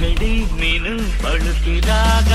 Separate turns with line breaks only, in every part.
ಗಡಿ ನೀನು ಅಳುತ್ತಿದಾಗ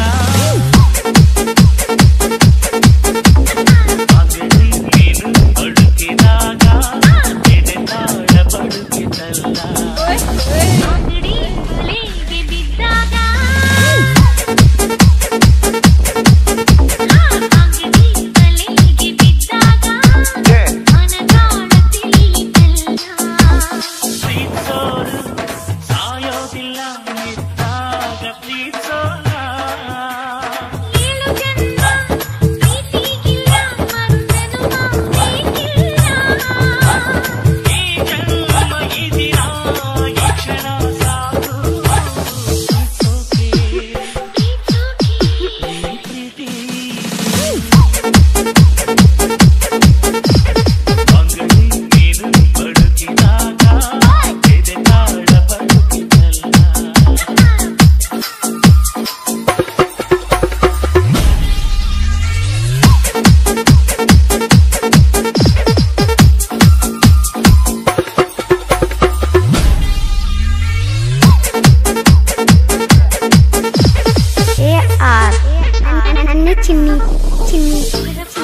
请你，请
你。